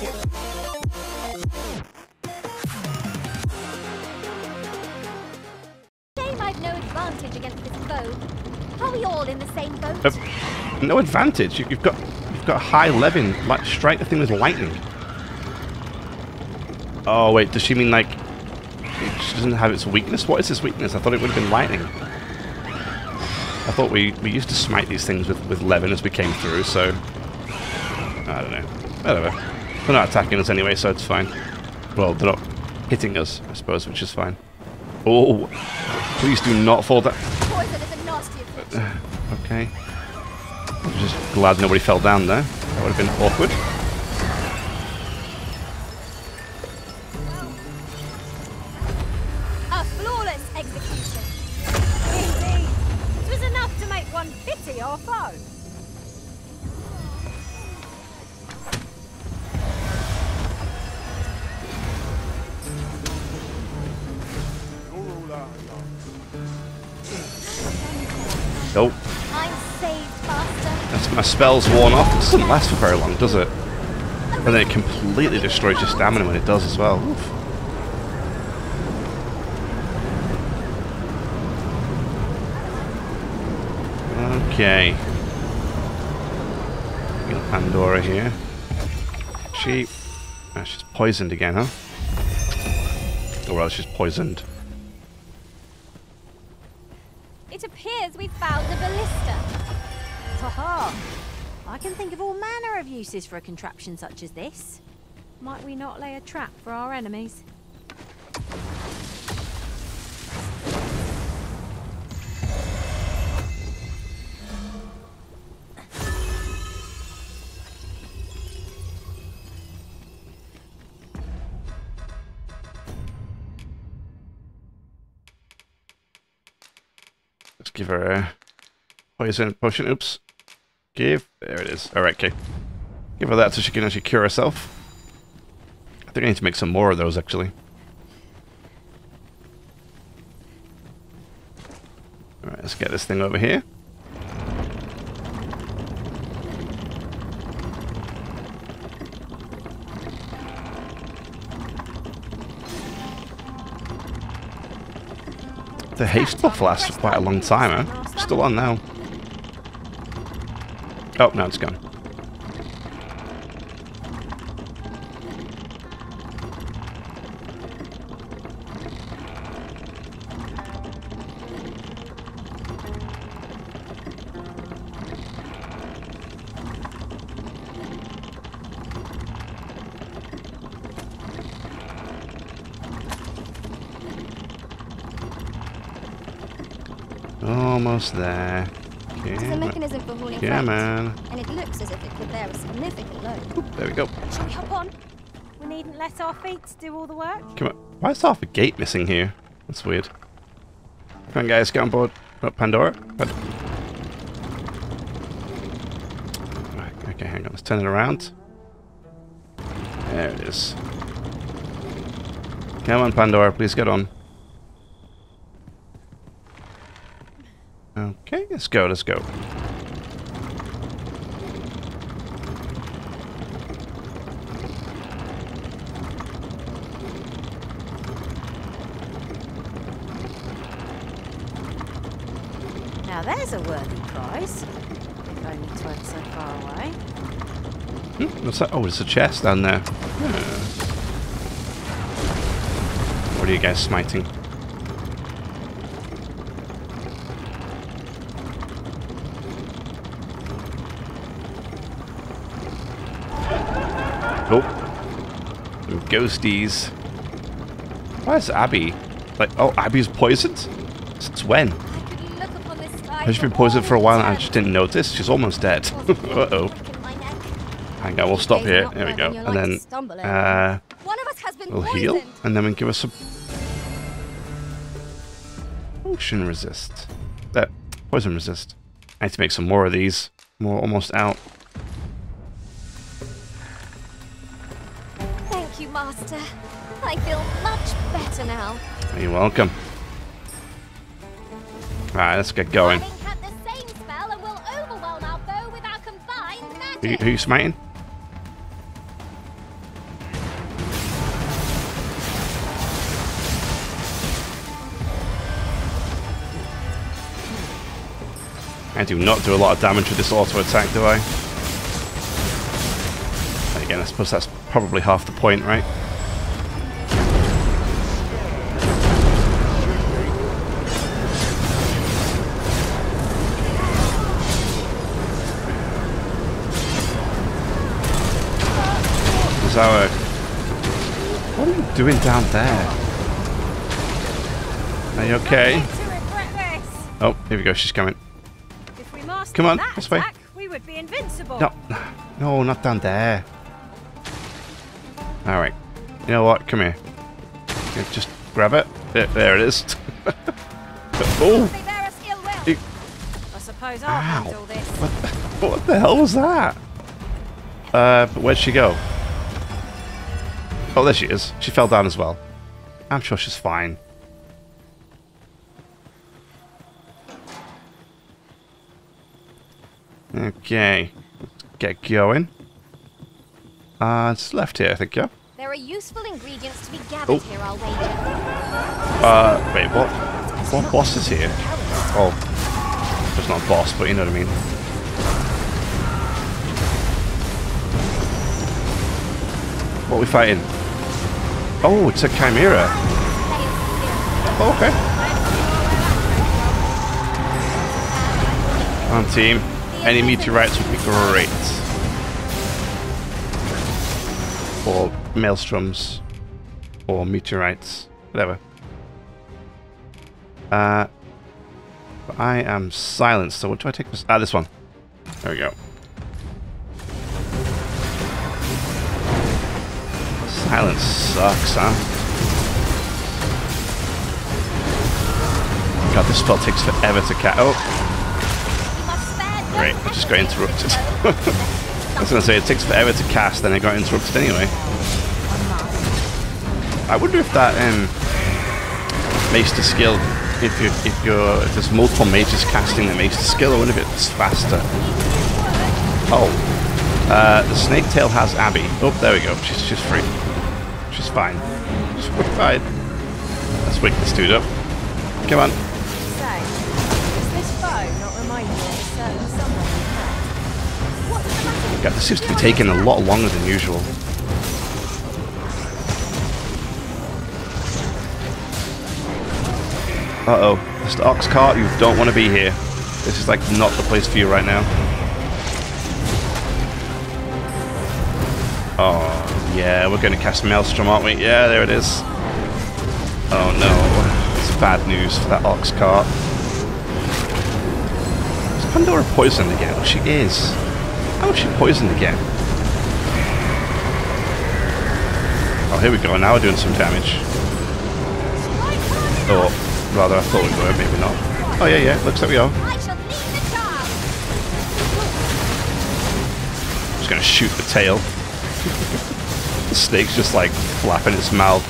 No advantage against this. Are we all in the same boat? No advantage. You, you've got you've got high levin. Like strike the thing with lightning. Oh wait, does she mean like she doesn't have its weakness? What is its weakness? I thought it would have been lightning. I thought we, we used to smite these things with, with levin as we came through, so I don't know. Whatever. They're not attacking us anyway, so it's fine. Well, they're not hitting us, I suppose, which is fine. Oh, please do not fall down. Poison is a nasty affliction. Okay. I'm just glad nobody fell down there. That would have been awkward. Spell's worn off. It doesn't last for very long, does it? And then it completely destroys your stamina when it does as well. Oof. Okay. Got Pandora here. She... ah, she's poisoned again, huh? Or else she's poisoned. A contraption such as this. Might we not lay a trap for our enemies? Let's give her a poison potion. Oops. Give. There it is. Alright, okay. Give her that so she can uh, actually cure herself. I think I need to make some more of those, actually. Alright, let's get this thing over here. The haste buff lasts for quite a long time, huh? Still on now. Oh, no, it's gone. Almost there. There's a mechanism for hauling yeah, freight, man. and it looks as if it could bear a significant load. There we go. Shall we hop on? We needn't let our feet do all the work. Come on. Why is half a gate missing here? That's weird. Come on, guys, get on board. Oh, Pandora. Pand right, okay, hang on. Let's turn it around. There it is. Come on, Pandora. Please get on. Okay, let's go. Let's go. Now there's a worthy prize. If only 'tweren't so far away. Hmm, what's that? Oh, there's a chest down there. Yeah. What are you guys smiting? Oh. Ghosties. Why is Abby? Like, oh, Abby's poisoned? Since when? Has she been poisoned for a while and I just didn't notice? She's almost dead. Uh-oh. Hang on, we'll stop here. There we go. And then, uh, we'll heal. And then we can give us some Function resist. That poison resist. I need to make some more of these. We're almost out. You're welcome. Alright, let's get going. Who, you smiting? I do not do a lot of damage with this auto attack, do I? Again, I suppose that's probably half the point, right? Doing down there? Are you okay? Not to regret this. Oh, here we go. She's coming. Come on, this way. we would be invincible. No, no, not down there. All right. You know what? Come here. Just grab it. There, there it is. oh, They bear us ill will. Ew. I suppose I'll Ow. handle this. what the, what the hell was that? Uh, but where'd she go? Oh, there she is. She fell down as well. I'm sure she's fine. Okay. Get going. Uh, it's left here, I think, yeah? There are useful ingredients to be gathered Oh. here, I'll wager. Uh, wait, what? What boss is here? Oh, it's not a boss, but you know what I mean. What are we fighting? Oh, it's a chimera. Oh, okay. On, team. Any meteorites would be great. Or maelstroms. Or meteorites. Whatever. Uh, I am silenced, so what do I take? Ah, this one. There we go. Silence sucks, huh? God, this spell takes forever to cast. Oh, great. I just got interrupted. I was going to say, it takes forever to cast, then I got interrupted anyway. I wonder if that um, makes the skill, if you if you're if there's multiple mages casting the mace skill, I wonder if it's faster. Oh, uh, the snake tail has Abby. Oh, there we go. She's she's free. She's fine. She's fine. Let's wake this dude up. Come on. God, this seems to be taking a lot longer than usual. Uh-oh. Mr. Ox Cart, you don't want to be here. This is like not the place for you right now. Oh, yeah, we're going to cast Maelstrom, aren't we? Yeah, there it is. Oh no, it's bad news for that Ox Cart. Is Pandora poisoned again? Oh, she is. Oh, How is she poisoned again? Oh, here we go. Now we're doing some damage. Or rather, I thought we were. Maybe not. Oh, yeah, yeah. Looks like we are. I shall lead the charge. Just going to shoot the tail. the snake's just like flapping its mouth.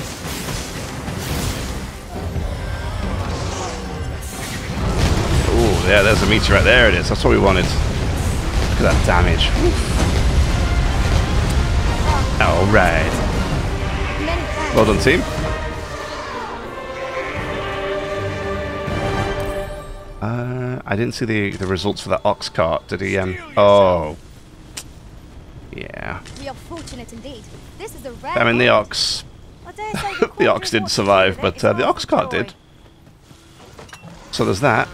Oh, yeah, there's a meteorite. There it is. That's what we wanted. Look at that damage. Alright. Well done, team. Uh, I didn't see the, the results for that ox cart. Did he? Um. Oh. Yeah. We are fortunate indeed. This is a rare. I mean, the ox. The ox didn't survive, do with it but uh, the ox cart did. So there's that.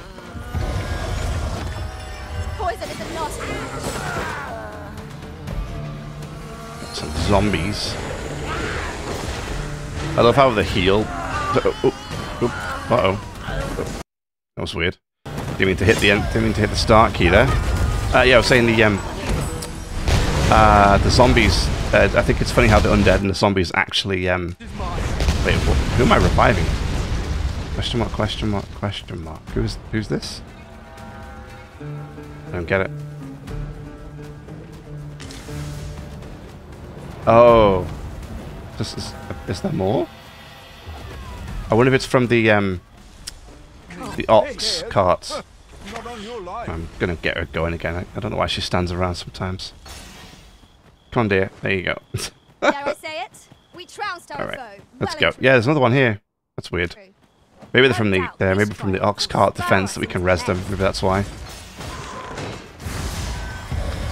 Poison is a not. Some zombies. I love how the heal. Oh, oh, oh, uh-oh. That was weird. Didn't mean to hit the end. Didn't mean to hit the start key there. Uh, yeah, I was saying the um, uh, the zombies. Uh, I think it's funny how the undead and the zombies actually um. Wait, who am I reviving? Question mark? Question mark? Question mark? Who's who's this? I don't get it. Oh, this is is there more? I wonder if it's from the um the ox carts. Not on your life. I'm gonna get her going again. I, I don't know why she stands around sometimes. Come on, dear. There you go. Dare I say it? We trounced our All right, foe. let's well go. Yeah, there's another one here. That's weird. Maybe they're from the uh, maybe from the ox cart defense that we can res them. Maybe that's why.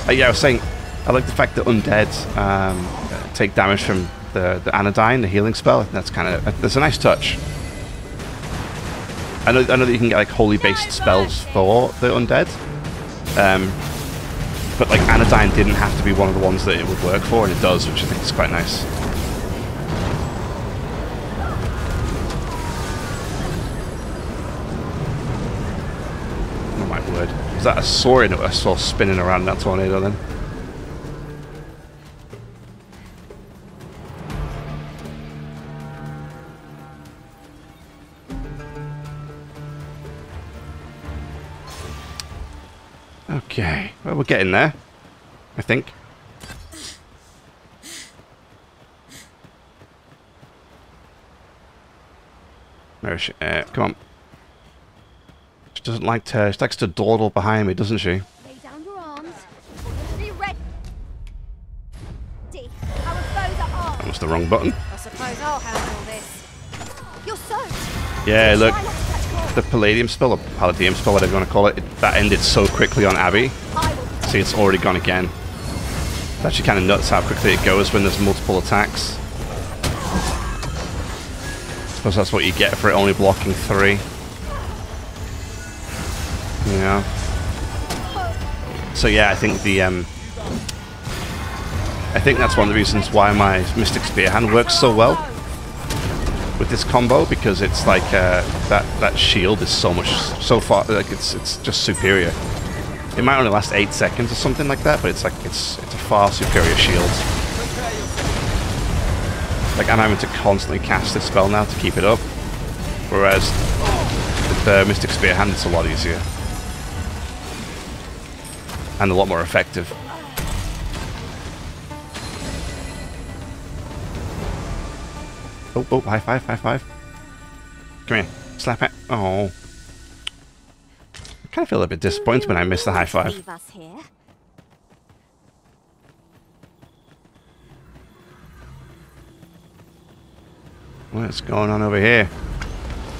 Uh, yeah, I was saying, I like the fact that undead um, uh, take damage from the, the anodyne, the healing spell. That's kind of that's a nice touch. I know, I know that you can get like holy based spells for the undead, um, but like anodyne didn't have to be one of the ones that it would work for, and it does, which I think is quite nice. Oh my word! Is that a sword that I saw spinning around that tornado then? Okay, well, we're getting there. I think. Where is she? Uh, come on. She doesn't like to. She likes to dawdle behind me, doesn't she? Lay down your arms. Be ready. Our foes are armed. That was the wrong button. I suppose I'll handle this. You're soaked. Yeah, look. The Palladium spell, or Palladium spell, whatever you want to call it, it that ended so quickly on Abby. See, it's already gone again. It's actually kind of nuts how quickly it goes when there's multiple attacks. I suppose that's what you get for it only blocking three. Yeah. So yeah, I think the um, I think that's one of the reasons why my Mystic Spearhand works so well with this combo because it's like uh, that that shield is so much so far like it's it's just superior. It might only last eight seconds or something like that, but it's like it's it's a far superior shield. Like I'm having to constantly cast this spell now to keep it up, whereas the Mystic Spearhand it's a lot easier and a lot more effective. Oh, oh, high five, high five. Come here, slap it. Oh. I kind of feel a bit disappointed when I miss the high five. What's going on over here?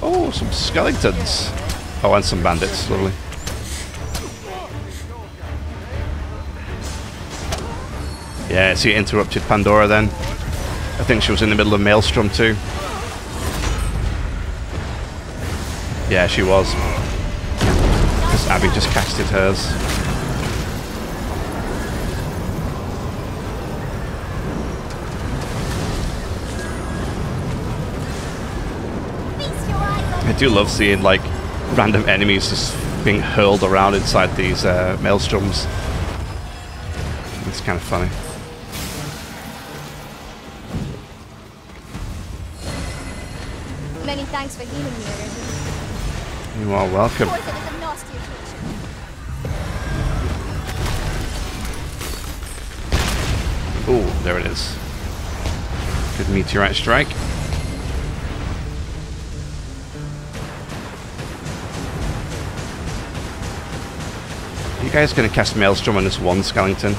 Oh, some skeletons. Oh, and some bandits. Lovely. Yeah, so you interrupted Pandora then. I think she was in the middle of Maelstrom too. Yeah, she was. Because Abby just casted hers. I do love seeing like random enemies just being hurled around inside these uh, maelstroms. It's kind of funny. Many thanks for healing me. You are welcome. Poison is a nasty affliction. Oh, there it is. Good meteorite strike. Are you guys gonna cast Maelstrom on this one skeleton?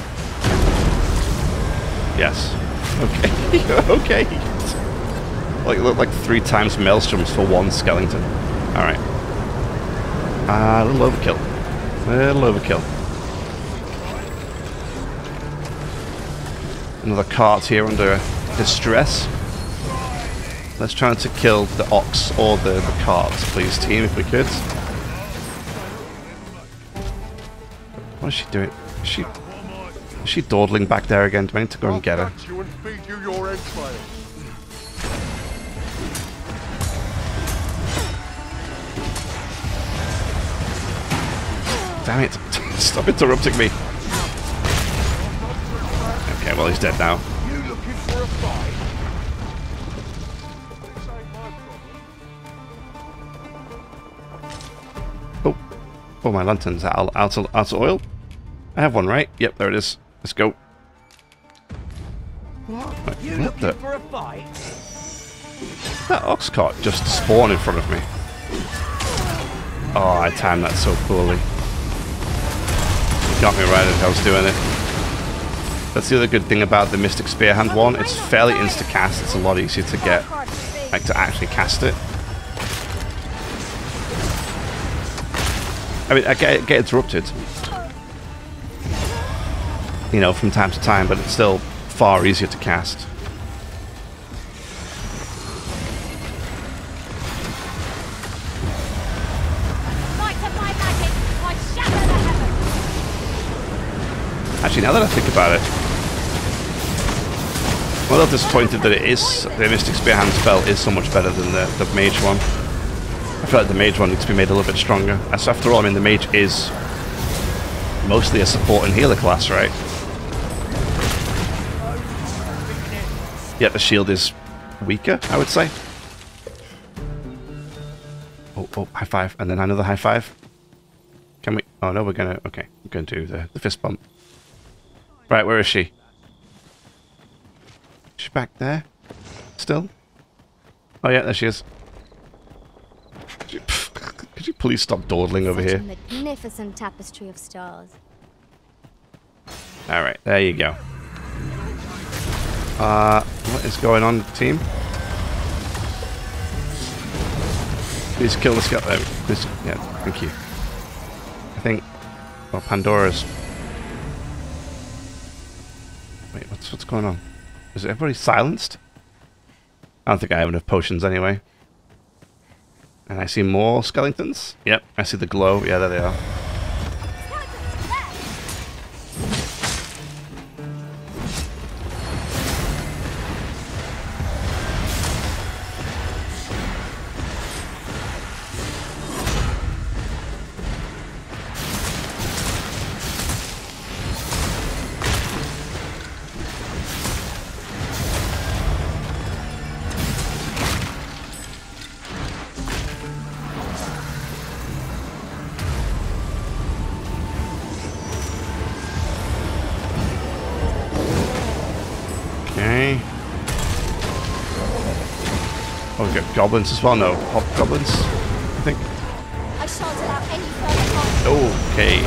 Yes. Okay. okay. Like look like three times Maelstroms for one skeleton. Alright. Ah, a little overkill. A little overkill. Another cart here under distress. Let's try to kill the ox or the, the cart, please, team, if we could. What is she doing? Is she, is she dawdling back there again? Do I need to go and get her? Damn it! Stop interrupting me! Okay, well he's dead now. You looking for a fight? This ain't my problem. Oh, oh, my lantern's out, out, of, out of oil. I have one, right? Yep, there it is. Let's go. What? You what looking for a fight? That ox cart just spawned in front of me. Oh, I timed that so poorly. Got me right as I was doing it. That's the other good thing about the Mystic Spearhand one. It's fairly insta-cast. It's a lot easier to get, like, to actually cast it. I mean, I get, get interrupted. you know, from time to time, but it's still far easier to cast. Actually, now that I think about it, I'm a little disappointed that it is the Mystic Spearhand spell is so much better than the, the Mage one. I feel like the Mage one needs to be made a little bit stronger. As after all, I mean, the Mage is mostly a support and healer class, right? Yet the shield is weaker, I would say. Oh, oh, high five, and then another high five. Can we? Oh no, we're gonna. Okay, we're gonna do the, the fist bump. Right, where is she? She's back there, still. Oh yeah, there she is. Could you, could you please stop dawdling over Such here? a magnificent tapestry of stars. All right, there you go. Uh, what is going on, team? Please kill the skeleton. Please, yeah, thank you. I think. Well, Pandora's. What's what's going on? Is everybody silenced? I don't think I have enough potions anyway. And I see more skeletons. Yep, I see the glow. Yeah, there they are. Goblins as well. No, hobgoblins. I think. I shan't allow any further. Okay.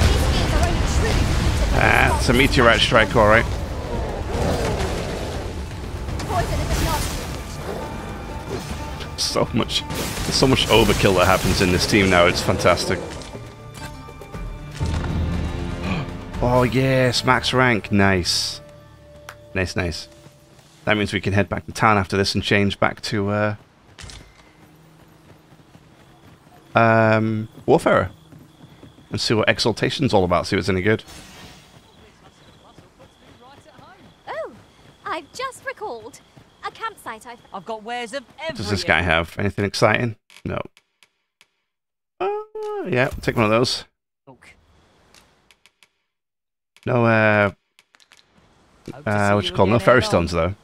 These beings are only truly defeated when Ah, it's a meteorite strike, all right. Poison is a nasty So much, so much overkill that happens in this team now. It's fantastic. Oh yes, max rank. Nice, nice, nice. That means we can head back to town after this and change back to uh, um, Warfarer and see what Exaltation's all about. See if it's any good. Oh, I've just recalled a campsite I've I've got wares of every. Does this guy have anything exciting? No. Uh, yeah, take one of those. No, uh, Hope to uh, what you call 'em? no again fairy stones though.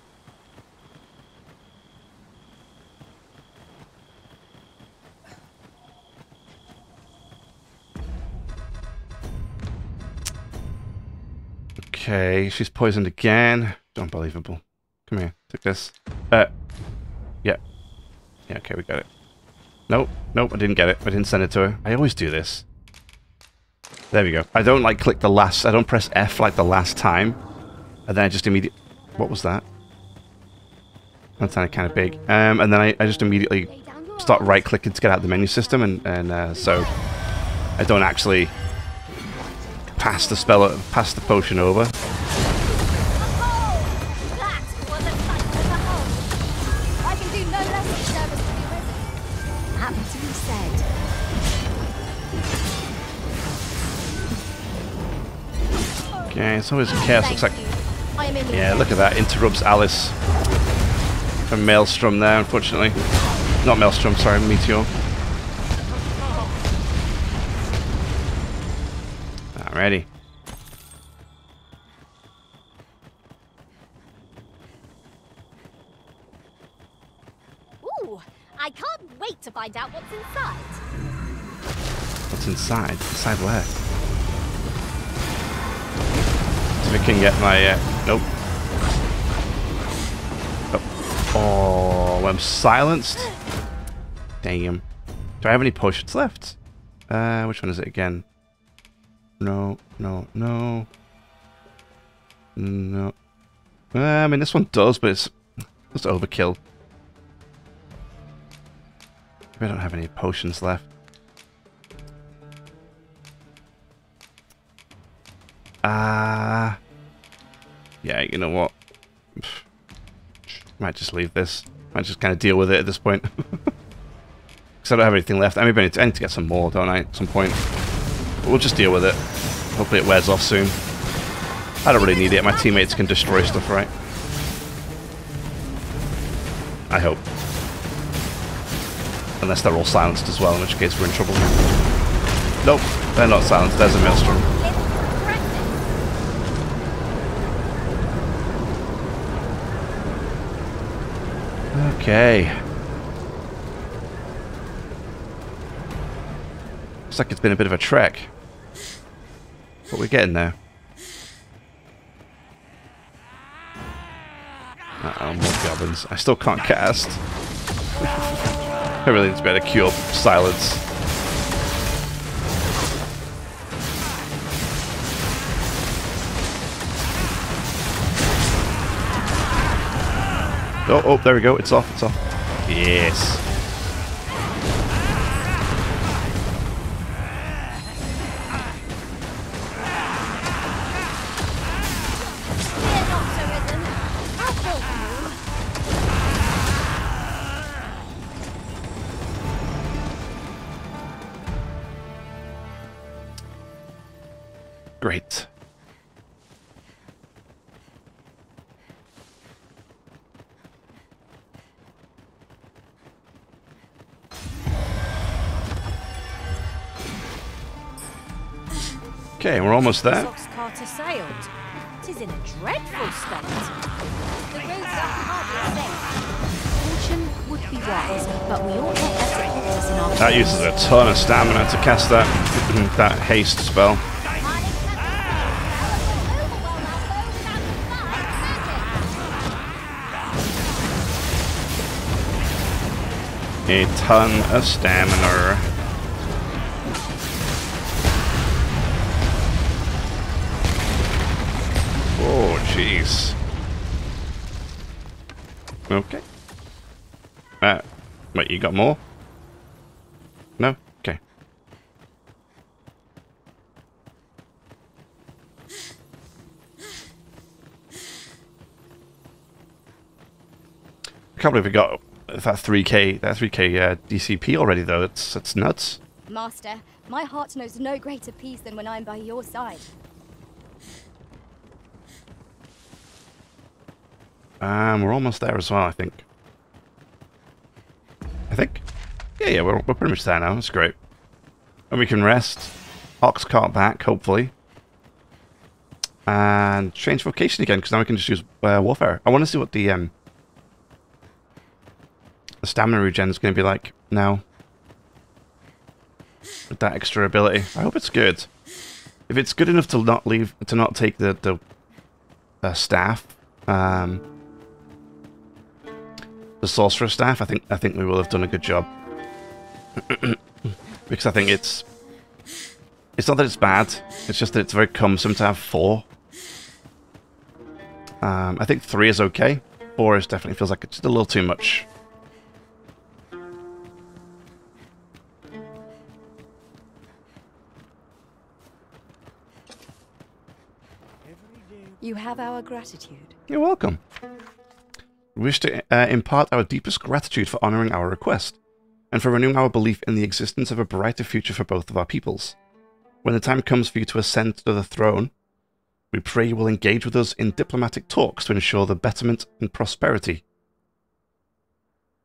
Okay, she's poisoned again. Unbelievable. Come here, take this. Uh, yeah. Yeah, okay, we got it. Nope, nope, I didn't get it. I didn't send it to her. I always do this. There we go. I don't like click the last, I don't press F like the last time. And then I just immediately, what was that? That sounded kind of big. Um, and then I, I just immediately start right clicking to get out of the menu system. And, and uh, so I don't actually pass the spell, pass the potion over. Okay, it's always chaos. Looks like, yeah, look at that. Interrupts Alice from Maelstrom there, unfortunately. Not Maelstrom, sorry, Meteor. Alrighty. Ooh, I can't wait to find out what's inside. What's inside? Inside where? See if I can get my, uh, nope. Oh, oh, I'm silenced? Damn. Do I have any potions left? Uh, which one is it again? No, no, no. No. Uh, I mean, this one does, but it's just overkill. I don't have any potions left. Ah. yeah, you know what? Might just leave this. Might just kind of deal with it at this point. Because I don't have anything left. I, to, I need to get some more, don't I, at some point. We'll just deal with it. Hopefully it wears off soon. I don't really need it. My teammates can destroy stuff, right? I hope. Unless they're all silenced as well, in which case we're in trouble. Nope, they're not silenced. There's a maelstrom. Okay. Like it's been a bit of a trek. But we're getting there. Uh-oh, more goblins. I still can't cast. I really need to better cure silence. Oh, oh, there we go. It's off, it's off. Yes. Almost there. Carter sailed. Tis in a dreadful state. The roads are hardly safe. Caution would be wise, but we ought not let it hit us in our That uses a ton of stamina to cast that that haste spell. Hardly can overwhelm our foes without magic. A ton of stamina. Okay. Uh, wait, you got more? No? Okay. I can't believe we got that 3k that 3k uh, DCP already though. It's it's nuts. Master, my heart knows no greater peace than when I'm by your side. Um, we're almost there as well, I think. I think. Yeah, yeah, we're, we're pretty much there now. That's great. And we can rest. Ox cart back, hopefully. And change vocation again, because now we can just use uh, Warfarer. I want to see what the um the stamina regen is going to be like now. With that extra ability. I hope it's good. If it's good enough to not leave, to not take the, the uh, staff, um, the sorcerer staff, I think I think we will have done a good job. because I think it's it's not that it's bad, it's just that it's very cumbersome to have four. Um, I think three is okay. Four is definitely feels like it's just a little too much. You have our gratitude. You're welcome. We wish to uh, impart our deepest gratitude for honoring our request, and for renewing our belief in the existence of a brighter future for both of our peoples. When the time comes for you to ascend to the throne, we pray you will engage with us in diplomatic talks to ensure the betterment and prosperity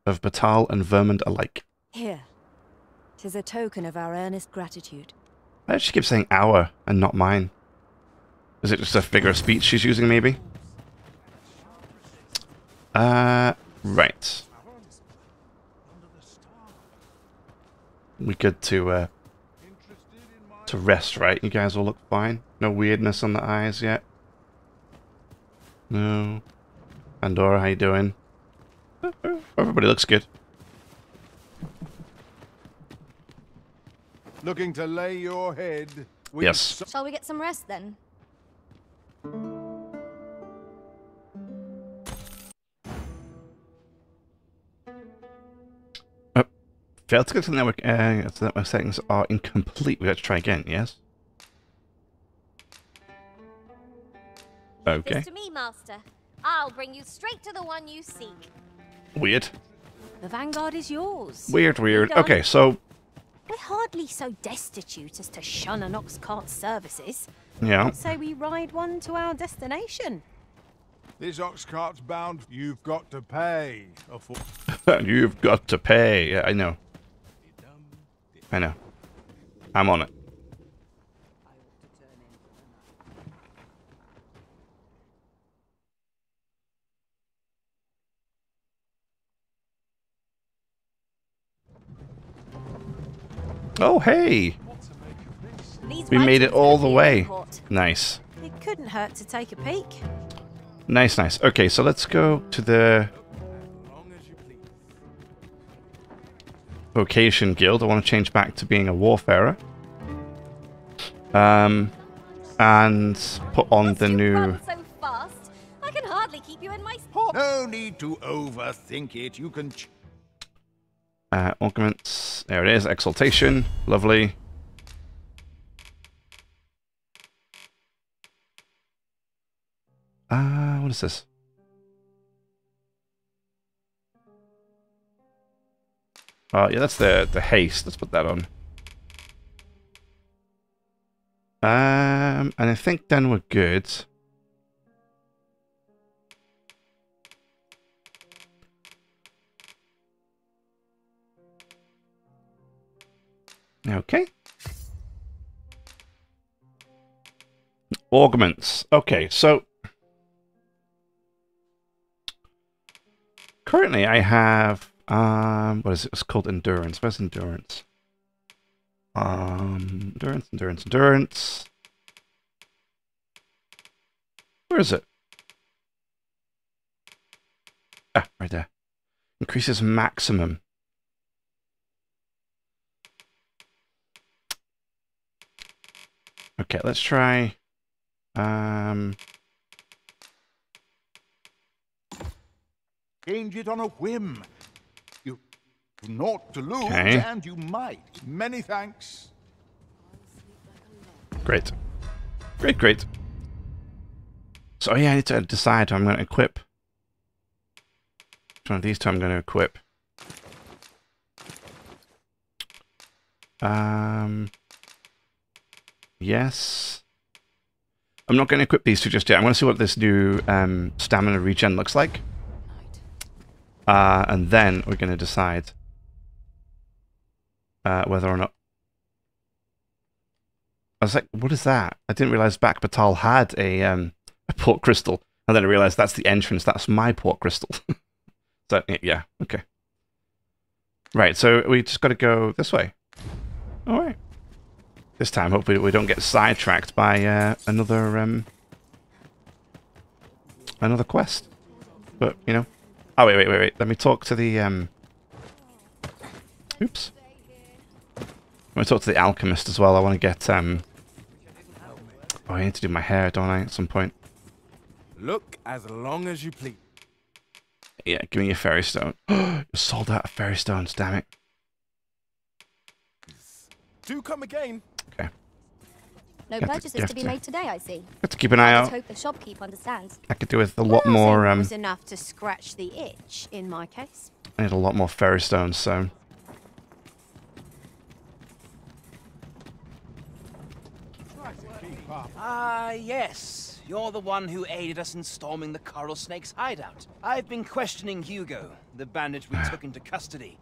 of Batal and Vermund alike. Here. Tis a token of our earnest gratitude. Why does she keep saying our and not mine. Is it just a figure of speech she's using, maybe? Uh, right. We good to uh, to rest, right? You guys all look fine. No weirdness on the eyes yet. No. Pandora, how you doing? Everybody looks good. Looking to lay your head. Yes. Shall we get some rest then? Failed to get to the network. Uh, the network settings are incomplete. We have to try again. Yes. Okay. This to me, Master. I'll bring you straight to the one you seek. Weird. The Vanguard is yours. Weird, weird. Okay, so We're hardly so destitute as to shun an ox cart's services. yeah. Say we ride one to our destination. This ox cart's bound. You've got to pay. A You've got to pay. Yeah, I know. I know. I'm on it. Oh, hey! We made it all the way. Nice. It couldn't hurt to take a peek. Nice, nice. Okay, so let's go to the Vocation Guild. I want to change back to being a Warfarer. Um, and put on Must the new... run so? I can hardly keep you in my. No need to overthink it. You can. Uh, augments. There it is. Exaltation. Lovely. Uh, what is this? Oh, yeah, that's the, the haste. Let's put that on. Um, and I think then we're good. Okay. Augments. Okay, so currently I have um what is it? It's called endurance. Where's endurance? Um endurance, endurance, endurance. Where is it? Ah, right there. Increases maximum. Okay, let's try. Um, change it on a whim. Have naught to lose, Okay. and you might. Many thanks. great, great, great. So yeah, I need to decide who I'm going to equip. Which one of these two I'm going to equip? Um. Yes. I'm not going to equip these two just yet. I want to see what this new um, stamina regen looks like. Uh, and then we're going to decide uh, whether or not. I was like, what is that? I didn't realize Back Batal had a, um, a port crystal. And then I realized that's the entrance. That's my port crystal. so, yeah, okay. Right, so we just got to go this way. All right. This time, hopefully, we don't get sidetracked by uh, another um, another quest. But you know, oh wait, wait, wait, wait. Let me talk to the um. Oops. Let me talk to the alchemist as well. I want to get um. Oh, I need to do my hair, don't I? At some point. Look as long as you please. Yeah, give me a fairy stone. you sold out of fairy stones. Damn it. Do come again. Okay. No You have to- purchases to be to- made today, I see. Got to keep an eye I just out. hope the shopkeep understands. I could do with a lot Well, more. it Um, was enough to scratch the itch in my case. I need a lot more fairy stones. So. Ah, yes. You're the one who aided us in storming the Coral Snake's hideout. I've been questioning Hugo, the bandit we took into custody,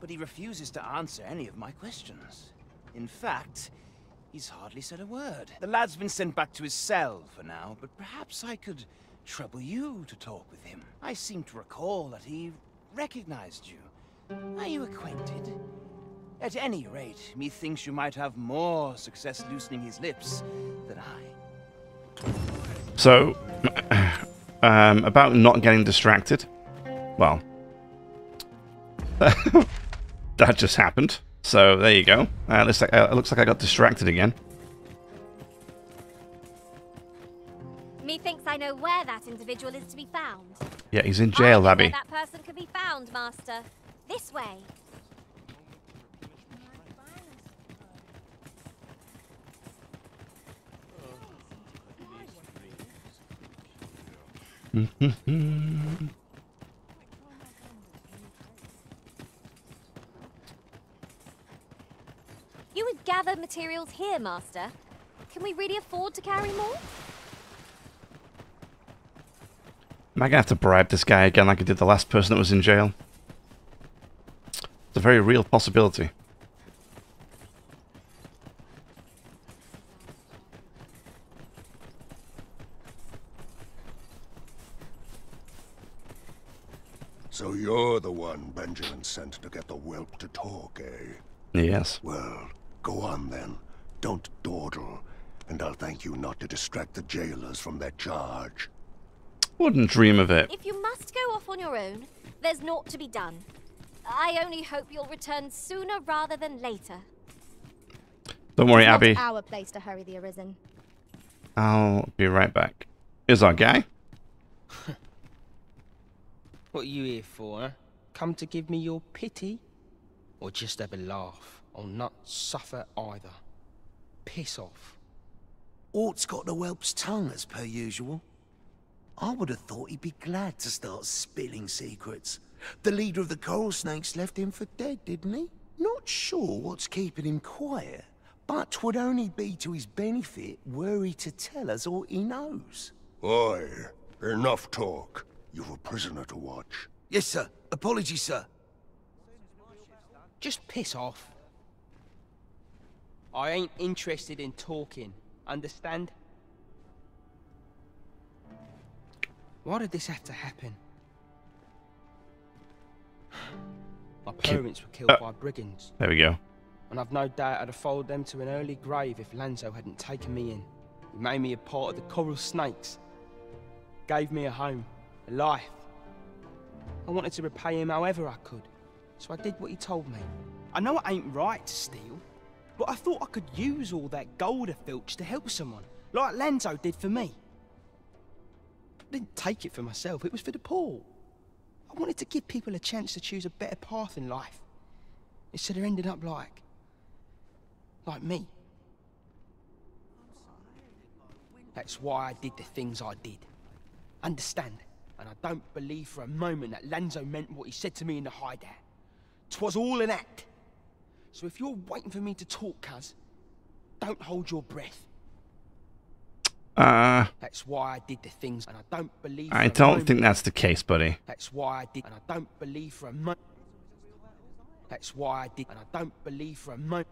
but he refuses to answer any of my questions. In fact, he's hardly said a word. The lad's been sent back to his cell for now, but perhaps I could trouble you to talk with him. I seem to recall that he recognized you. Are you acquainted? At any rate, methinks you might have more success loosening his lips than I. So, um, about not getting distracted. Well, that just happened. So there you go. Uh, looks like uh, it looks like I got distracted again. Methinks I know where that individual is to be found. Yeah, he's in I jail, know where Abby. that person can be found, Master. This way. You would gather materials here, Master. Can we really afford to carry more? Am I gonna have to bribe this guy again like I did the last person that was in jail? It's a very real possibility. So you're the one Benjamin sent to get the whelp to talk, eh? Yes. Well, go on then. Don't dawdle. And I'll thank you not to distract the jailers from their charge. Wouldn't dream of it. If you must go off on your own, there's naught to be done. I only hope you'll return sooner rather than later. Don't worry, It's Abby. our place to hurry the Arisen. I'll be right back. Is our guy? What are you here for, huh? Come to give me your pity? Or just have a laugh? I'll not suffer either. Piss off. Ort's got the whelp's tongue as per usual. I would have thought he'd be glad to start spilling secrets. The leader of the coral snakes left him for dead, didn't he? Not sure what's keeping him quiet, but but 'twould only be to his benefit were he to tell us all he knows. Oi, enough talk. You've a prisoner to watch. Yes, sir. Apologies, sir. Just piss off. I ain't interested in talking. Understand? Why did this have to happen? My parents were killed Uh, by brigands, There we go. and I've no doubt I'd have followed them to an early grave if Lanzo hadn't taken me in. He made me a part of the coral snakes. Gave me a home, a life. I wanted to repay him however I could, so I did what he told me. I know it ain't right to steal, but I thought I could use all that gold I filched to help someone, like Lanzo did for me. I didn't take it for myself, it was for the poor. I wanted to give people a chance to choose a better path in life, instead of ending up like... like me. That's why I did the things I did. Understand? And I don't believe for a moment that Lanzo meant what he said to me in the hideout. 'Twas all an act. So if you're waiting for me to talk, cuz, don't hold your breath. Uh, That's why I did the things, and I don't believe. I don't think that's the case, buddy. That's why I did, and I don't believe for a moment. That's why I did, and I don't believe for a moment.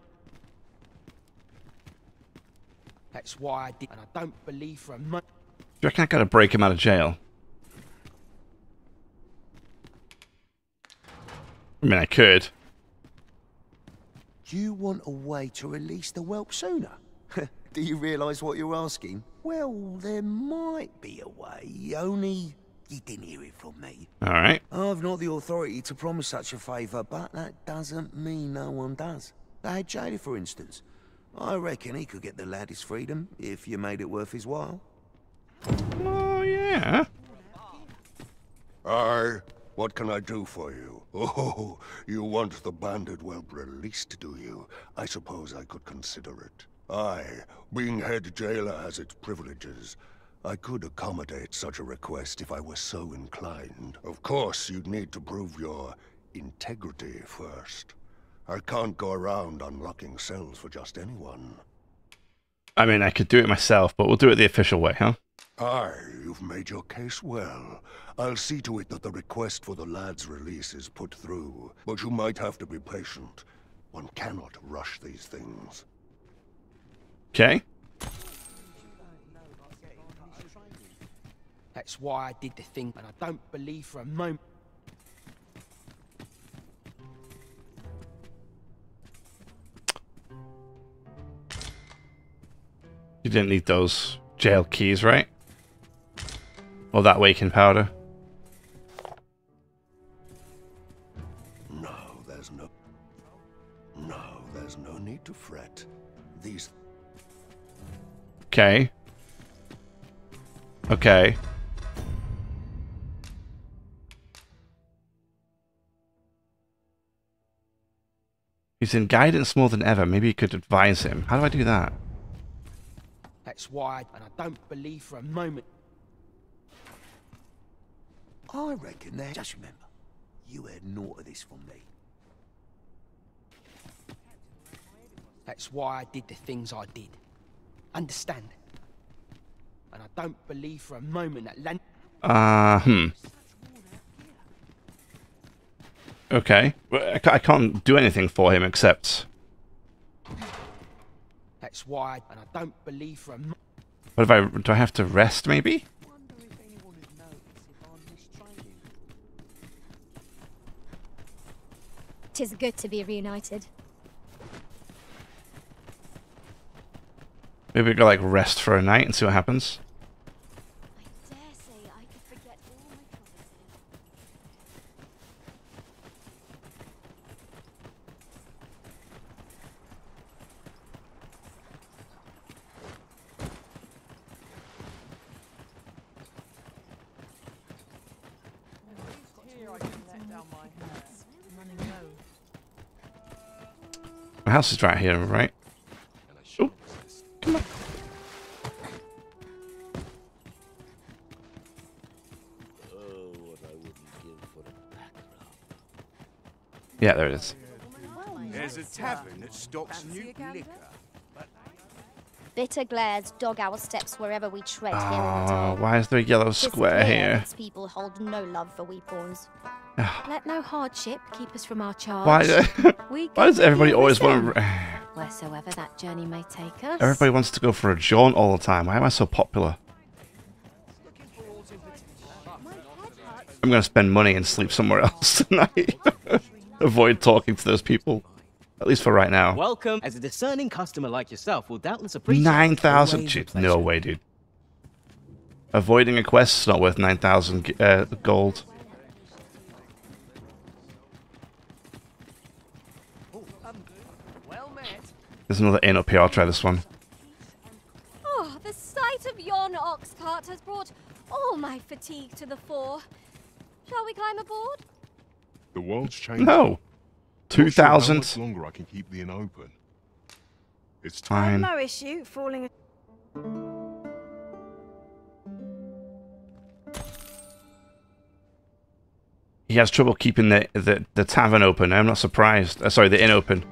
That's why I did, and I don't believe for a moment. Do you reckon I gotta break him out of jail? I mean, I could. You want a way to release the whelp sooner? Do you realise what you're asking? Well, there might be a way, only you didn't hear it from me. Alright. I've not the authority to promise such a favour, but that doesn't mean no one does. The head jailer, for instance. I reckon he could get the lad his freedom, if you made it worth his while. Oh, yeah. Aye, what can I do for you? Oh, you want the banded whelp released, do you? I suppose I could consider it. Aye, being head jailer has its privileges. I could accommodate such a request if I were so inclined. Of course, you'd need to prove your integrity first. I can't go around unlocking cells for just anyone. I mean, I could do it myself, but we'll do it the official way, huh? Aye, you've made your case well. I'll see to it that the request for the lad's release is put through. But you might have to be patient. One cannot rush these things. Okay. That's why I did the thing, and I don't believe for a moment. You didn't need those jail keys, right? Or that waking powder. No, there's no... No, there's no need to fret. These... Okay. Okay. He's in guidance more than ever. Maybe you could advise him. How do I do that? That's why, I, and I don't believe for a moment. I reckon that. Just remember, you had naught of this from me. That's why I did the things I did. Understand? And I don't believe for a moment that Lan... Uh, hmm. Okay. Well, I can't do anything for him except... That's why... I... And I don't believe for a moment... What if I... Do I have to rest, maybe? Tis good to be reunited. Maybe we go, like, rest for a night and see what happens. My house is right here, right? Oh, come on. Yeah, there it is. There's a tavern that stocks new liquor. Bitter glares dog our steps wherever we tread here Oh, why is there a yellow square here? its people hold no love for we pawns. Let no hardship keep us from our charge. Why, why does everybody always want to... Wheresoever that journey may take us. Everybody wants to go for a jaunt all the time. Why am I so popular? I'm going to spend money and sleep somewhere else tonight. Avoid talking to those people. At least for right now. Welcome. As a discerning customer like yourself will doubtless appreciate 9,000? Always No way, dude. Avoiding a quest is not worth 9,000 uh, gold. There's another inn up here. I'll try this one. Oh, the sight of yon ox cart has brought all my fatigue to the fore. Shall we climb aboard? The world's changing. No. Not sure how much longer I can keep the inn open. It's time. No issue falling. He has trouble keeping the, the, the tavern open. I'm not surprised. Uh, sorry, the inn open.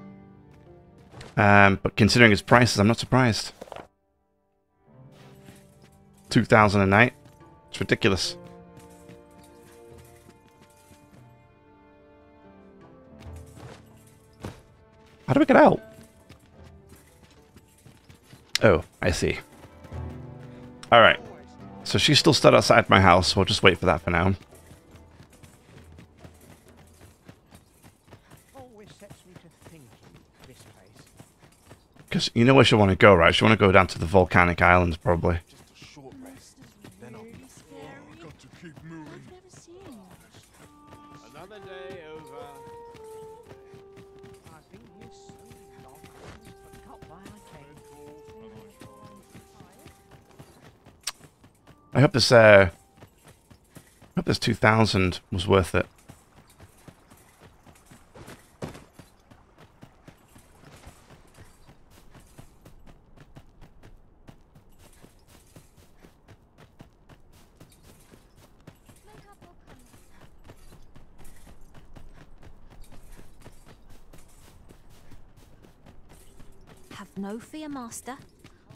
Um, but considering its prices, I'm not surprised. 2,000 a night? It's ridiculous. How do we get out? Oh, I see. Alright. So she's still stood outside my house. We'll just wait for that for now. Always sets me to thinking, this place. Because you know where she want to go, right? She want to go down to the volcanic islands, probably. I hope this, uh... I hope this 2000 was worth it. Have no fear, master.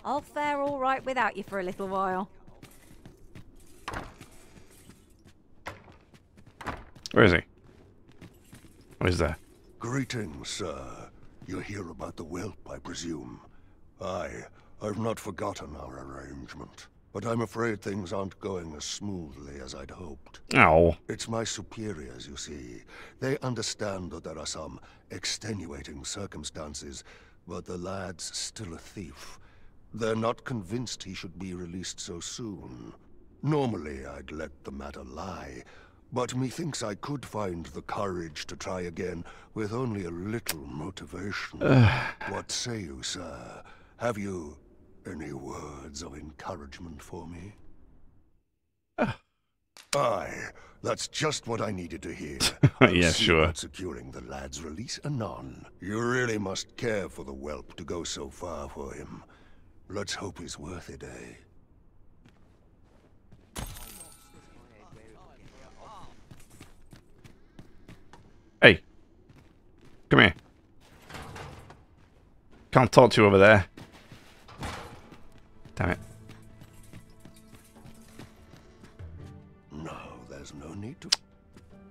I'll fare all right without you for a little while. Where is he? What is there? Greetings, sir. You hear about the whelp, I presume. Aye, I've not forgotten our arrangement. But I'm afraid things aren't going as smoothly as I'd hoped. Oh. It's my superiors, you see. They understand that there are some extenuating circumstances, but the lad's still a thief. They're not convinced he should be released so soon. Normally, I'd let the matter lie, but methinks I could find the courage to try again with only a little motivation. what say you, sir? Have you any words of encouragement for me? Aye, that's just what I needed to hear. yeah, sure. Securing the lad's release anon. You really must care for the whelp to go so far for him. Let's hope he's worth it, eh? Hey. Come here. Can't talk to you over there. Damn it.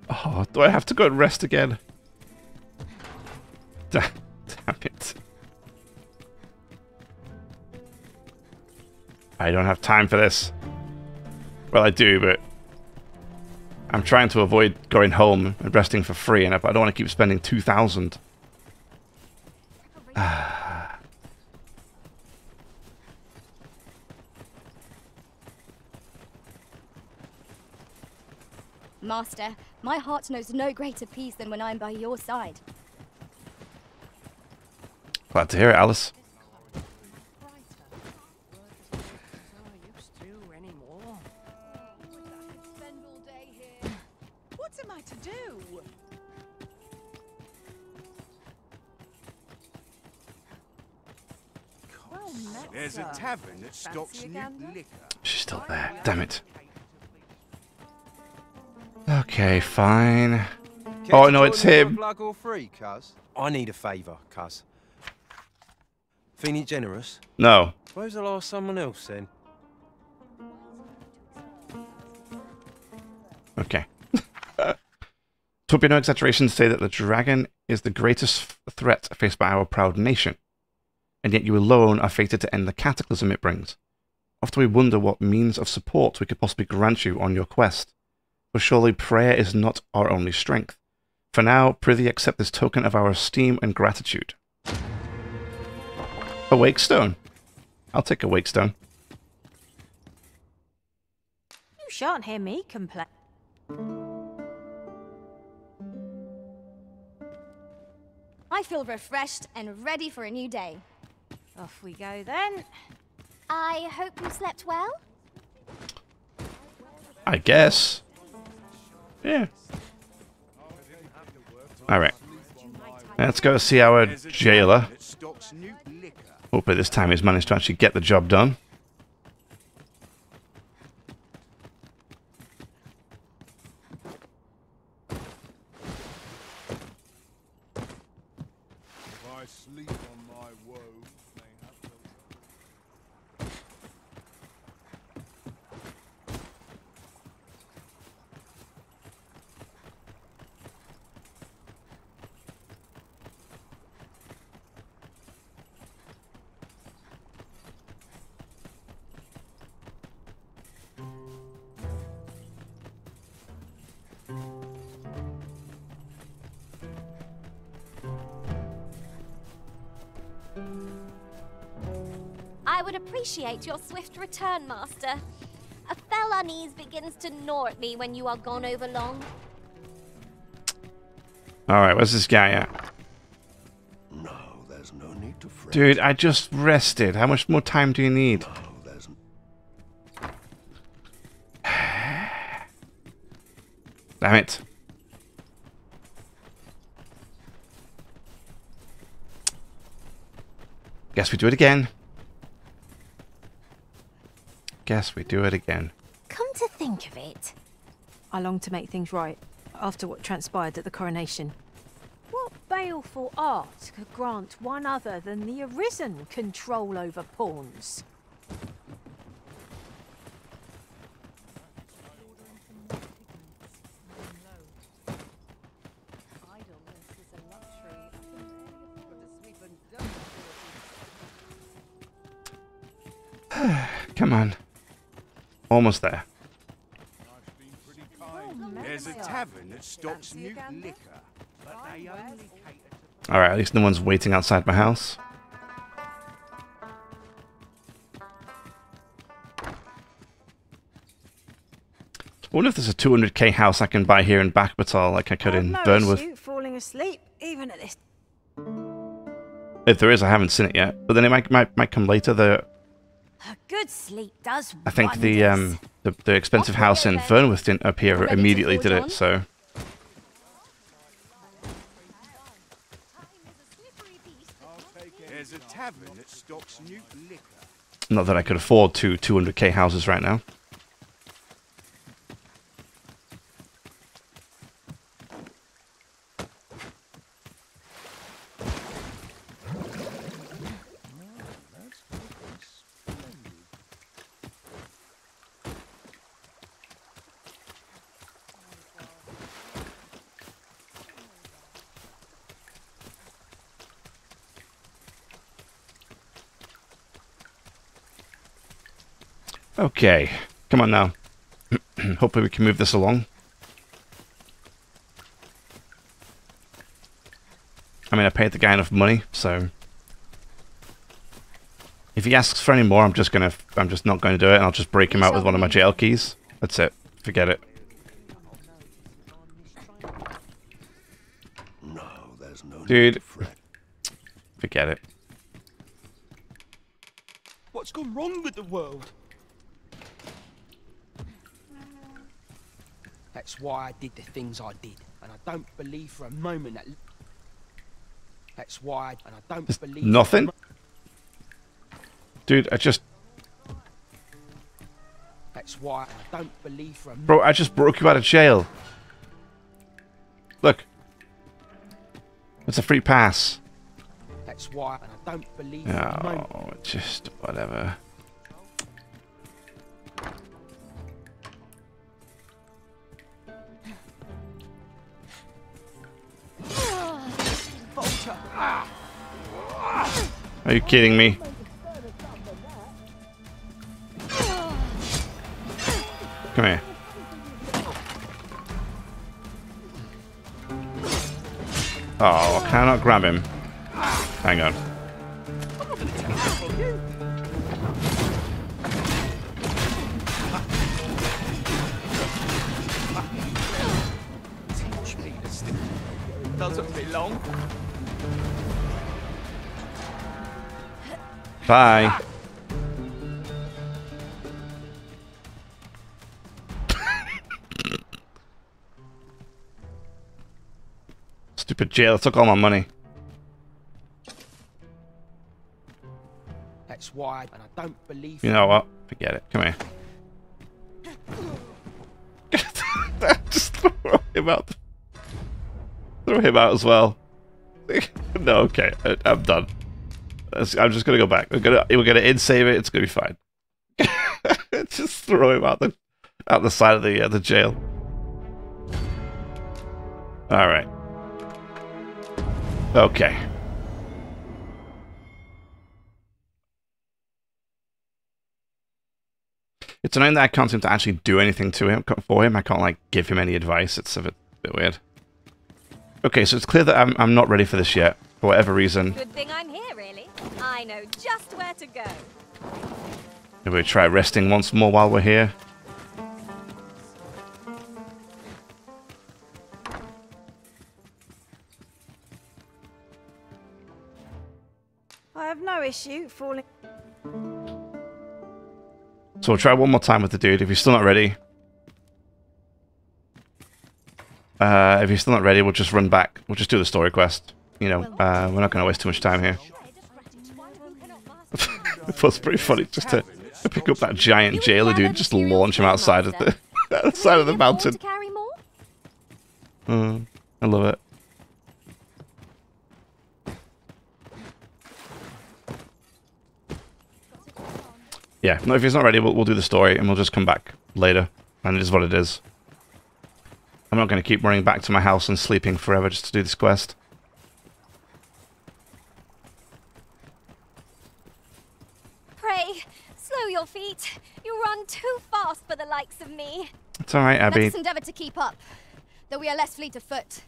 Oh, do I have to go and rest again? Da- Damn it. I don't have time for this. Well, I do, but I'm trying to avoid going home and resting for free, and I I don't want to keep spending 2,000. Master, my heart knows no greater peace than when I'm by your side. Glad to hear it, Alice. What am I to do? There's a uh, tavern that stocks Fancy a new gander? liquor. She's still there. Damn it. Okay, fine. Care Oh, no, it's me for a him. Free, cuz. I need a favour, cuz. Feeling generous? No. Suppose I'll ask someone else then. Okay. it would be no exaggeration to say that the dragon is the greatest threat faced by our proud nation, and yet you alone are fated to end the cataclysm it brings. Often we wonder what means of support we could possibly grant you on your quest, for surely prayer is not our only strength. For now, prithee accept this token of our esteem and gratitude. A wake stone. I'll take a wake stone. You shan't hear me complain. I feel refreshed and ready for a new day. Off we go then. I hope you slept well. I guess. Yeah. Alright. Let's go see our jailer. Hopefully this time he's managed to actually get the job done. Appreciate your swift return, Master. A fell unease begins to gnaw at me when you are gone over long. Alright, where's this guy at? No, there's no need to fret. Dude, I just rested. How much more time do you need? No, there's Damn it. Guess we do it again. Guess we do it again. Come to think of it, I long to make things right after what transpired at the coronation. What baleful art could grant one other than the Arisen control over pawns? Almost there. There's a tavern that stocks new liquor, but they only cater Alright, at least no one's waiting outside my house. I wonder if there's a 200k house I can buy here in Bakbattahl like I could in Vernworth. falling asleep, even at this. If there is, I haven't seen it yet. But then it might might, might come later. The A good sleep does. I think the um the, the expensive house in Vernworth didn't appear Ready immediately, forge did on? it? So There's a tavern that stocks new liquor. not that I could afford two 200k houses right now. Okay, come on now. Hopefully we can move this along. I mean, I paid the guy enough money, so if he asks for any more, I'm just gonna, I'm just not going to do it, and I'll just break him out with one of my jail keys. That's it. Forget it. Dude, forget it. What's gone wrong with the world? That's why I did the things I did, and I don't believe for a moment that. That's why, and I don't Just believe. nothing? Dude, I just, That's why I don't believe for a moment. bro, I just broke you out of jail. Look. It's a free pass. That's why, I don't believe for a moment. Oh, just whatever. Are you kidding me? Come here. Oh, I not grab him? Bye. Stupid jail took all my money. That's why, and I don't believe. You know what? Forget it. Come here. Just throw him out. Throw him out as well. no, okay. I, I'm done. I'm just gonna go back. We're gonna we're gonna in save it. It's gonna be fine. just throw him out the out the side of the uh, the jail. All right. Okay. It's annoying that I can't seem to actually do anything to him for him. I can't like give him any advice. It's a bit, bit weird. Okay, so it's clear that I'm I'm not ready for this yet for whatever reason. Good thing I'm here, really. I know just where to go. Maybe we try resting once more while we're here. I have no issue falling. So we'll try one more time with the dude. If you're still not ready, uh, if you're still not ready, we'll just run back. We'll just do the story quest. You know, uh, we're not going to waste too much time here. it was pretty funny just to, pick up that giant jailer dude, and just launch him outside of the outside of the mountain. Mm, I love it. Yeah, no, if he's not ready, we'll, we'll do the story and we'll just come back later. And it is what it is. I'm not going to keep running back to my house and sleeping forever just to do this quest. Pray, slow your feet. You run too fast for the likes of me. It's alright, Abby. Let us endeavour to keep up, though we are less fleet of foot.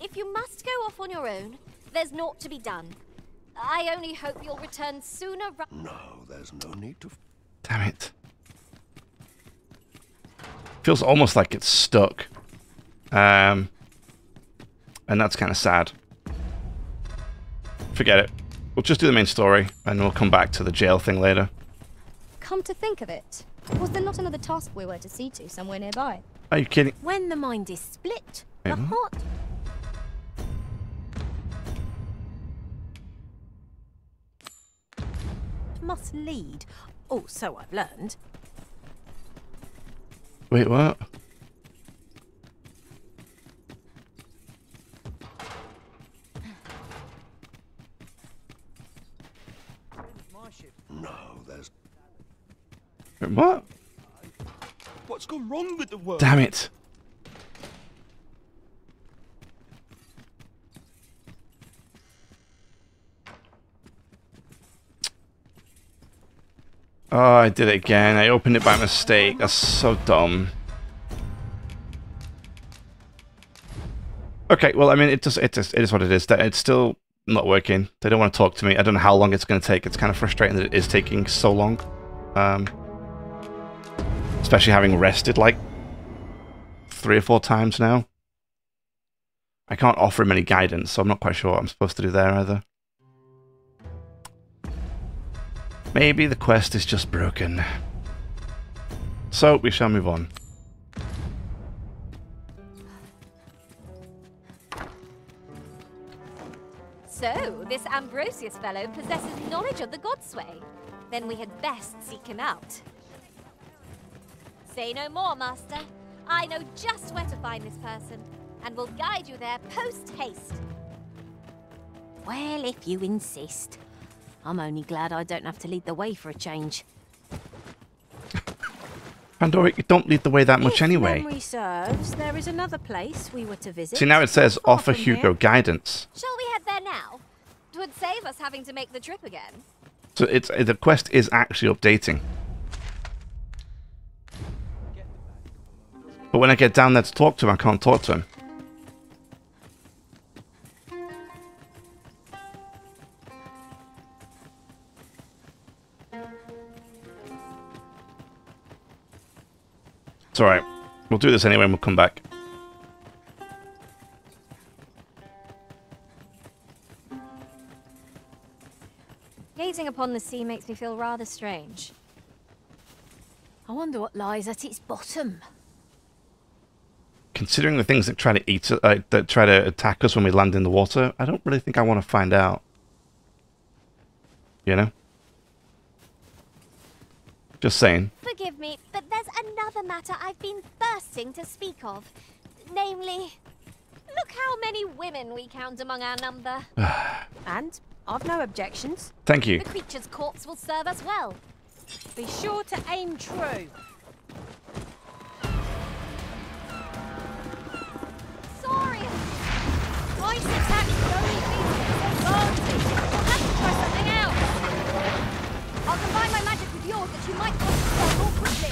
If you must go off on your own, there's naught to be done. I only hope you'll return sooner ra- No, there's no need to. Damn it. Feels almost like it's stuck. Um, and that's kind of sad. Forget it. We'll just do the main story, and we'll come back to the jail thing later. Come to think of it, was there not another task we were to see to somewhere nearby? Are you kidding? When the mind is split, the Wait, what? heart must lead. Oh, so I've learned. Wait, what? No, there's. Wait, what? What's gone wrong with the world? Damn it. Oh, I did it again. I opened it by mistake. That's so dumb. Okay, well, I mean, it just it just it is what it is. It's still not working. They don't want to talk to me. I don't know how long it's going to take. It's kind of frustrating that it is taking so long. Um, especially having rested like three or four times now. I can't offer him any guidance, so I'm not quite sure what I'm supposed to do there either. Maybe the quest is just broken. So, we shall move on. So, this Ambrosius fellow possesses knowledge of the Godsway. Then we had best seek him out. Say no more, Master. I know just where to find this person, and will guide you there post-haste. Well, if you insist. I'm only glad I don't have to lead the way for a change. Pandora, you don't lead the way that much if anyway. memory serves, there is another place we were to visit. See, now it says Far offer Hugo here. guidance. Shall we head there now? It would save us having to make the trip again. So it's uh, the quest is actually updating. But when I get down there to talk to him, I can't talk to him. It's alright. We'll do this anyway and we'll come back. Gazing upon the sea makes me feel rather strange. I wonder what lies at its bottom. Considering the things that try to eat, uh, that try to attack us when we land in the water, I don't really think I want to find out. You know? Just saying. Forgive me, but there's another matter I've been thirsting to speak of. Namely, look how many women we count among our number. and I've no objections. Thank you. The creature's corpse will serve us well. Be sure to aim true. Sorry. Twice attack slowly leads to advantage. We'll have to try something else. I'll combine my magic yours that you might want to more quickly.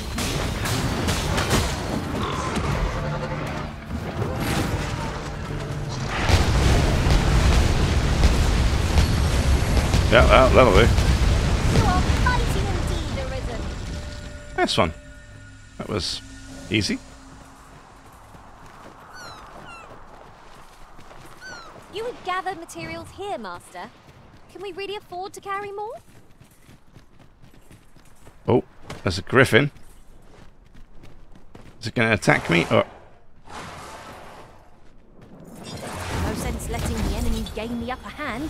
Yeah, that, that'll do. You are mighty indeed, Arisen. Nice one. That was easy. You have gathered materials here, Master. Can we really afford to carry more? There's a griffin. Is it going to attack me? Oh, No sense letting the enemy gain the upper hand.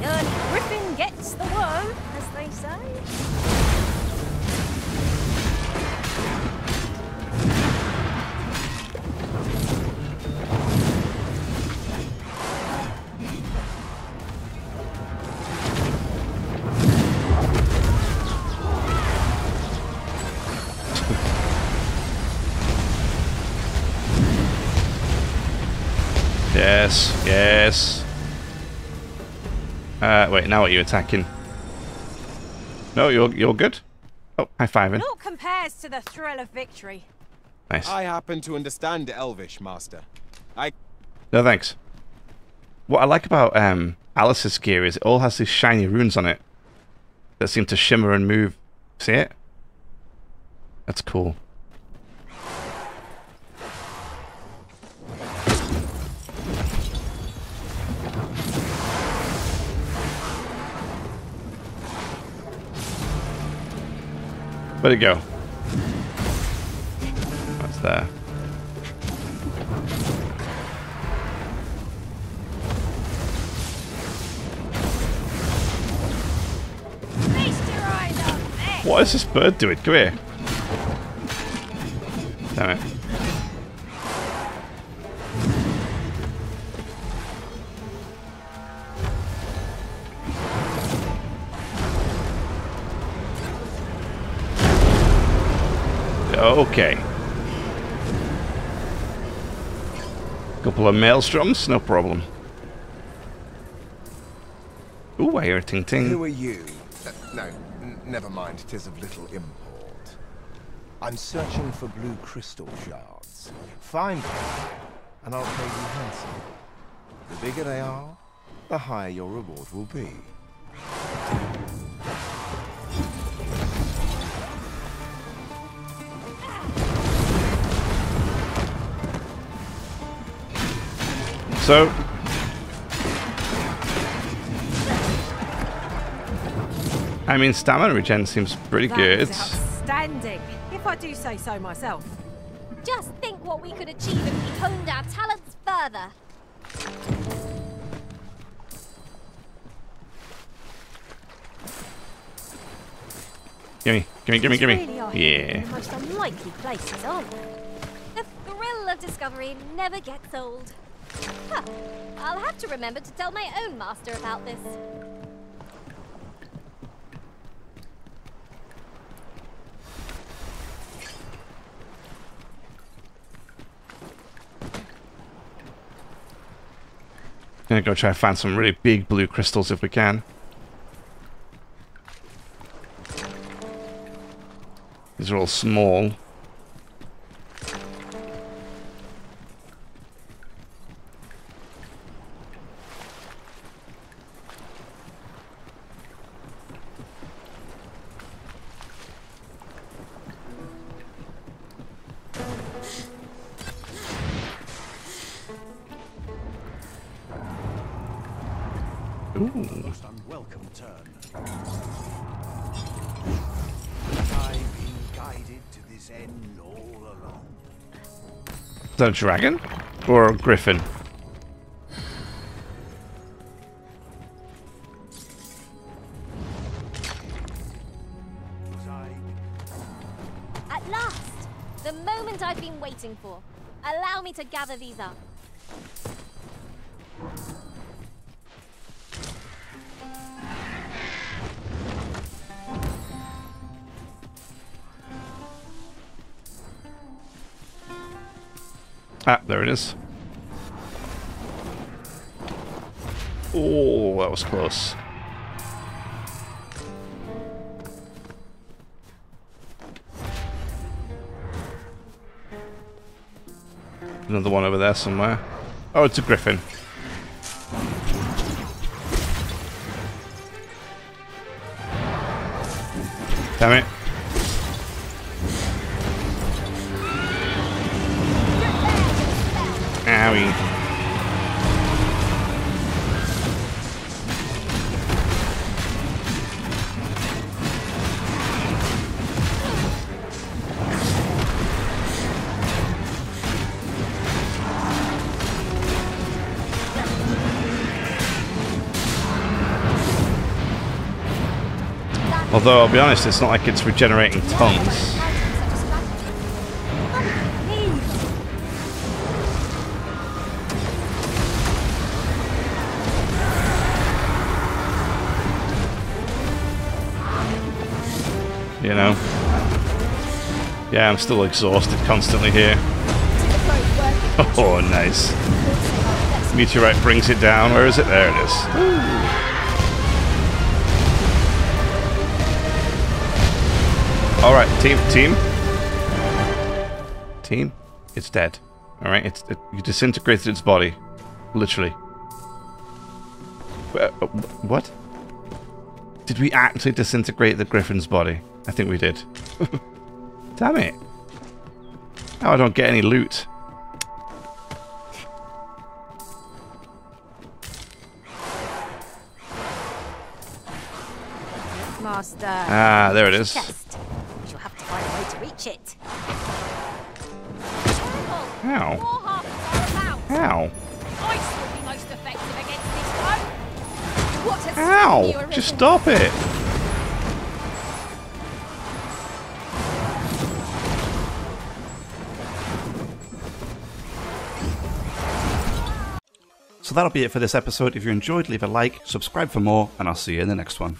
The griffin gets the worm, as they say. Yes, yes. Uh, wait, now what are you attacking? No, you're you're good. Oh, high fiving. Naught compares to the thrill of victory. Nice. I happen to understand Elvish, Master. I No thanks. What I like about um, Alice's gear is it all has these shiny runes on it that seem to shimmer and move. See it? That's cool. Where'd it go? What's there? What is this bird doing? Come here. Damn it. Couple of maelstroms, no problem. Ooh, I hear ting ting. Who are you? No, never mind. Tis of little import. I'm searching for blue crystal shards. Find them, and I'll pay you handsome. The bigger they are, the higher your reward will be. So, I mean, stamina regen seems pretty That good. is outstanding, if I do say so myself. Just think what we could achieve if we honed our talents further. Gimme, gimme, gimme, gimme. Really Yeah. the most unlikely places, aren't we? The thrill of discovery never gets old. Huh. I'll have to remember to tell my own master about this. Gonna go try and find some really big blue crystals if we can. These are all small. A dragon? Or griffin? It is. Oh, that was close. Another one over there somewhere. Oh, it's a griffin. Damn it. Although, I'll be honest, it's not like it's regenerating tons. You know? Yeah, I'm still exhausted constantly here. Oh, nice. Meteorite brings it down. Where is it? There it is. Alright, team, team. Team, it's dead. Alright, it's it, you disintegrated its body. Literally. Uh, what? Did we actually disintegrate the griffin's body? I think we did. Damn it. Now I don't get any loot. Master. Ah, there it is. Chest. We shall have find a way to reach it. Ow. Ow. Ice will be most effective against this foe. What has Ow! Just stop it! So that'll be it for this episode. If you enjoyed, leave a like, subscribe for more, and I'll see you in the next one.